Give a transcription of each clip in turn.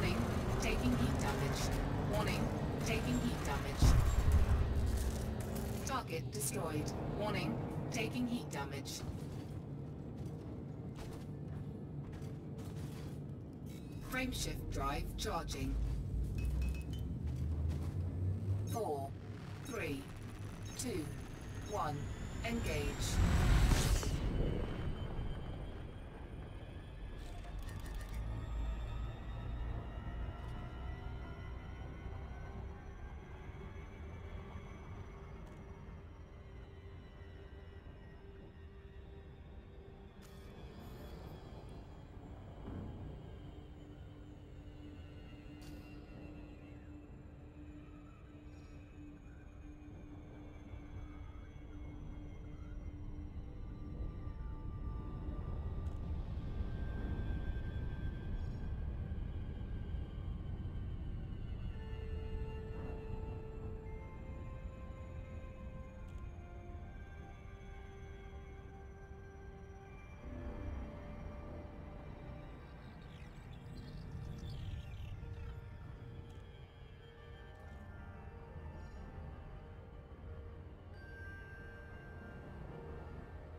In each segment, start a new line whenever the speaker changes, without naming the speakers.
Warning, taking heat damage. Warning, taking heat damage. Target destroyed. Warning, taking heat damage. Frameshift drive charging. Four, three, two, one, engage.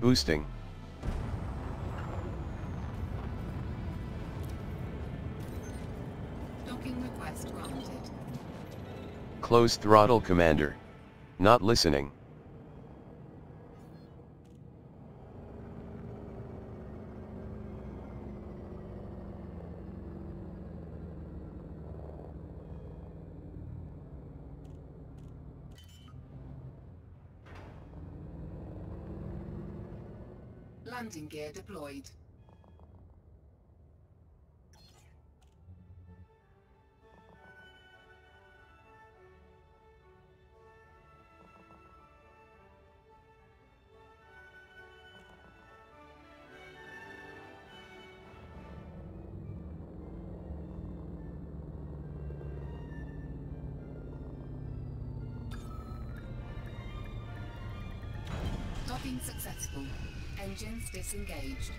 Boosting.
Docking request granted.
Close throttle commander. Not listening.
Landing gear deployed. Docking successful. Engines disengaged.